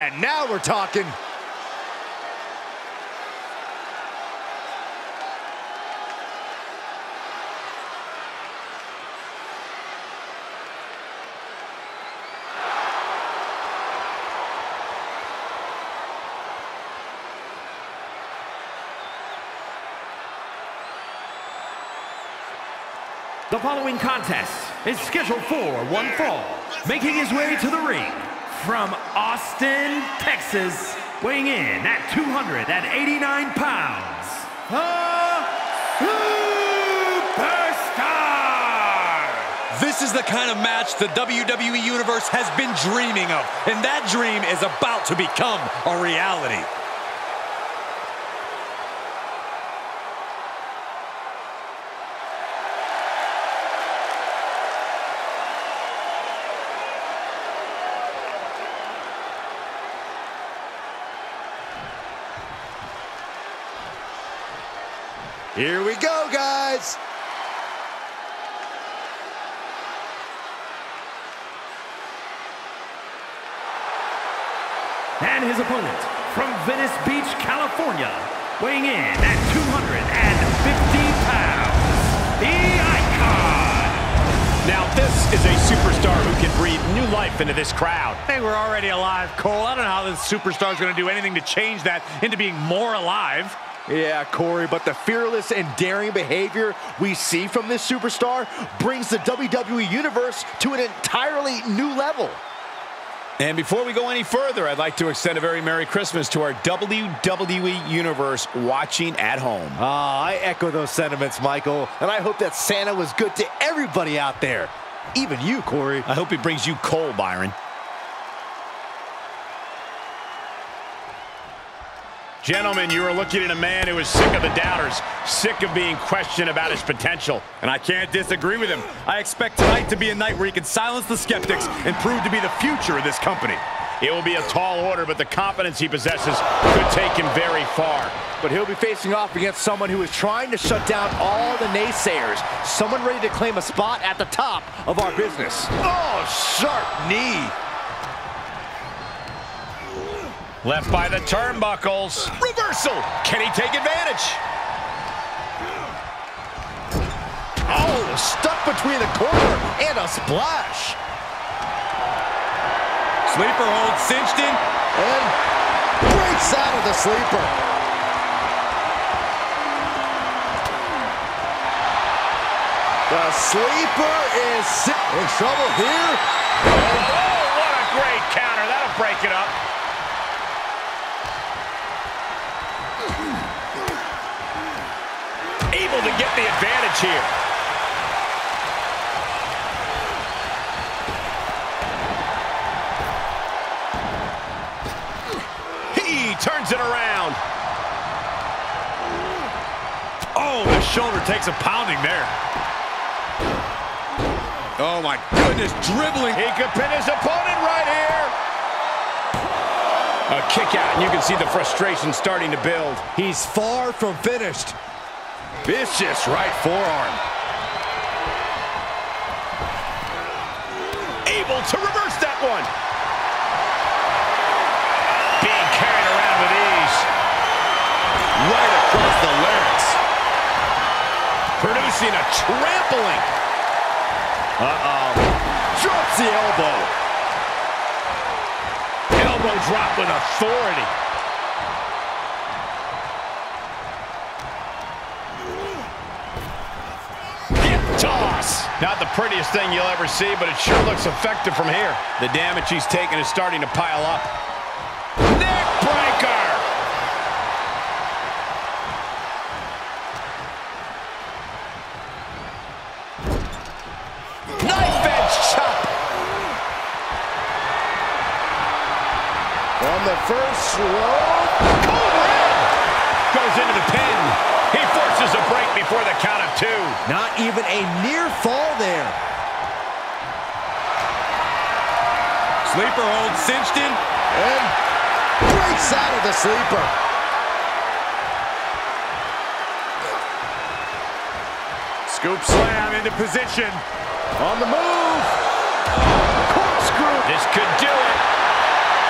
And now we're talking. The following contest is scheduled for one fall, making his way to the ring from Austin, Texas, weighing in at 289 pounds, the Superstar! This is the kind of match the WWE Universe has been dreaming of, and that dream is about to become a reality. Here we go, guys. And his opponent from Venice Beach, California, weighing in at 250 pounds, the Icon! Now this is a superstar who can breathe new life into this crowd. They were already alive, Cole. I don't know how this superstar is going to do anything to change that into being more alive. Yeah, Corey, but the fearless and daring behavior we see from this superstar brings the WWE Universe to an entirely new level. And before we go any further, I'd like to extend a very Merry Christmas to our WWE Universe watching at home. Ah, I echo those sentiments, Michael, and I hope that Santa was good to everybody out there, even you, Corey. I hope he brings you coal, Byron. Gentlemen, you are looking at a man who is sick of the doubters, sick of being questioned about his potential. And I can't disagree with him. I expect tonight to be a night where he can silence the skeptics and prove to be the future of this company. It will be a tall order, but the confidence he possesses could take him very far. But he'll be facing off against someone who is trying to shut down all the naysayers, someone ready to claim a spot at the top of our business. Oh, sharp knee. Left by the turnbuckles. Reversal. Can he take advantage? Oh, stuck between the corner and a splash. Sleeper hold cinched in. And breaks out of the sleeper. The sleeper is in trouble here. Oh, what a great counter. That'll break it up. Able to get the advantage here. He turns it around. Oh, the shoulder takes a pounding there. Oh, my goodness, dribbling. He could pin his opponent right here. A kick out, and you can see the frustration starting to build. He's far from finished. Vicious right forearm. Able to reverse that one. Being carried around with ease. Right across the larynx. Producing a trampling. Uh-oh. Drops the elbow. Elbow drop with authority. Not the prettiest thing you'll ever see, but it sure looks effective from here. The damage he's taken is starting to pile up. Sleeper hold cinched in. And breaks out of the sleeper. Scoop slam into position. On the move. Corkscrew. This could do it.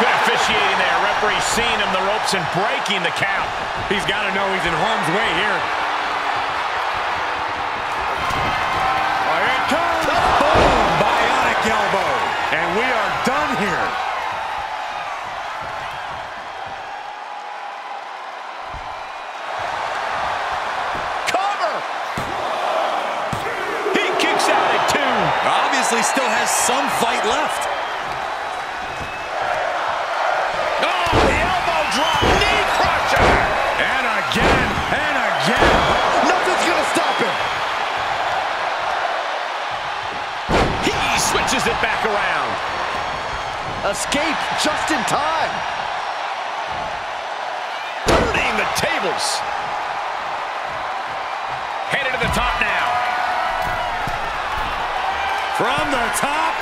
Good officiating there. Referee seeing him the ropes and breaking the count. He's got to know he's in harm's way here. Oh, here it comes. Boom! Bionic elbow. And we are done here. Cover! He kicks out at two. Obviously still has some fight left. Oh, the elbow drop. Knee crusher. And again, and again. Nothing's gonna stop him. He switches it back around. Escape just in time. Turning the tables. Headed to the top now. From the top.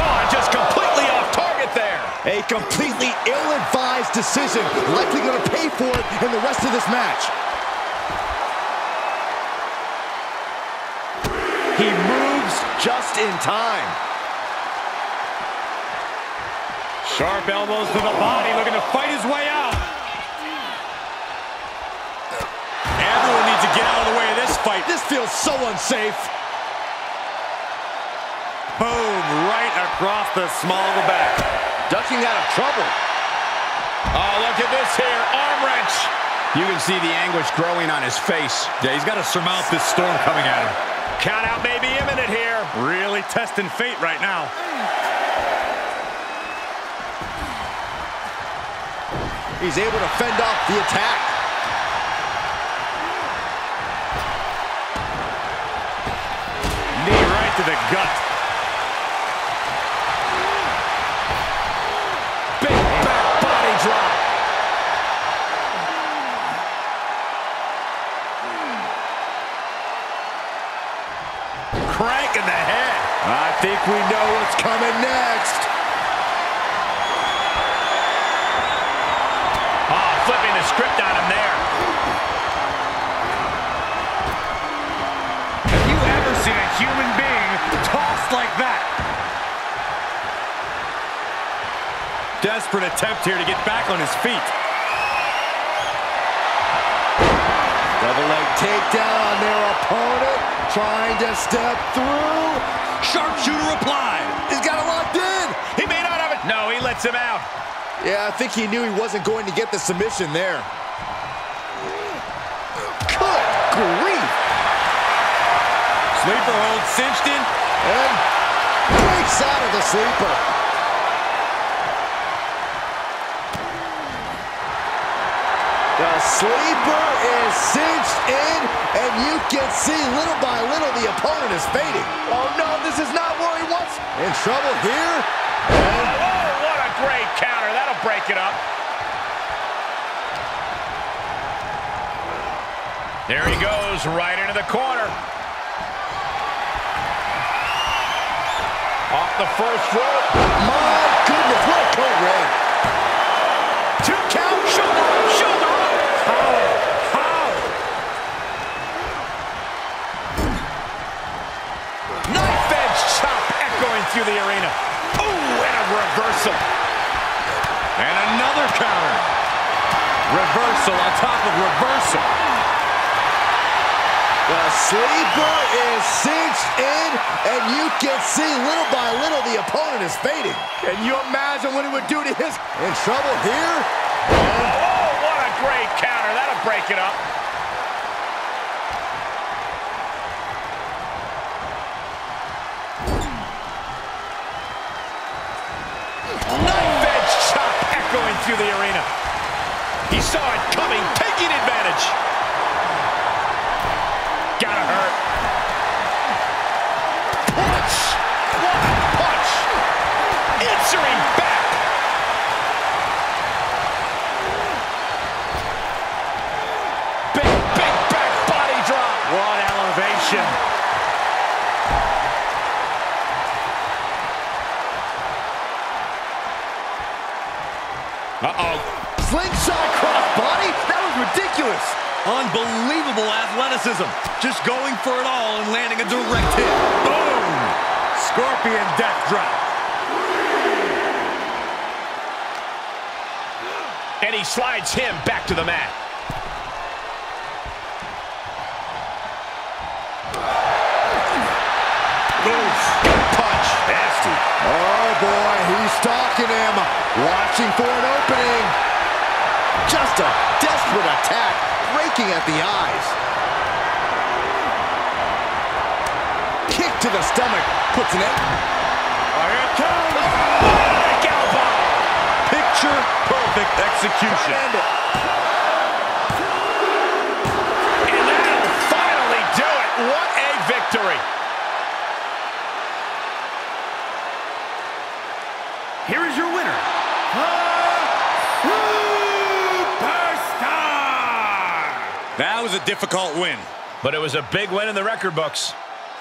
Oh, just completely off target there. A completely ill-advised decision. Likely gonna pay for it in the rest of this match. He moves just in time. Sharp elbows to the body, looking to fight his way out. Everyone needs to get out of the way of this fight. This feels so unsafe. Boom, right across the small of the back. Ducking out of trouble. Oh, look at this here. Arm wrench. You can see the anguish growing on his face. Yeah, he's got to surmount this storm coming at him. Count out may be imminent here. Really testing fate right now. He's able to fend off the attack. Knee right to the gut. Big back body drop. Crank in the head. I think we know what's coming next. Human being tossed like that? Desperate attempt here to get back on his feet. Double leg takedown on their opponent. Trying to step through. Sharpshooter applied. He's got it locked in. He may not have it. No, he lets him out. Yeah, I think he knew he wasn't going to get the submission there. Good grief. Sleeper hold cinched in. And breaks out of the sleeper. The sleeper is cinched in, and you can see little by little the opponent is fading. Oh no, this is not where he wants. In trouble here. And Oh, what a great counter. That'll break it up. There he goes, right into the corner. The first rope. my goodness, what a cold red. Two count, shoulder shoulder up. How? How? Knife edge chop echoing through the arena. Ooh, and a reversal. And another counter. Reversal on top of reversal. The sleeper is cinched in, and you can see little by little the opponent is fading. Can you imagine what it would do to his... In trouble here. And Oh, what a great counter. That'll break it up. Knife edge chop echoing through the arena. He saw it coming, taking advantage. Uh-oh. slingshot cross body? That was ridiculous. Unbelievable athleticism. Just going for it all and landing a direct hit. Boom! Scorpion death drop. And he slides him back to the mat. Oof. Punch. Nasty. Oh, boy, he's stalking him. Watching for an opening. Just a desperate attack, breaking at the eyes. Kick to the stomach, puts an end. Oh, here it comes. Oh! Elbow. Picture perfect execution. Was a difficult win. But it was a big win in the record books.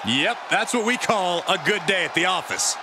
Yep, that's what we call a good day at the office.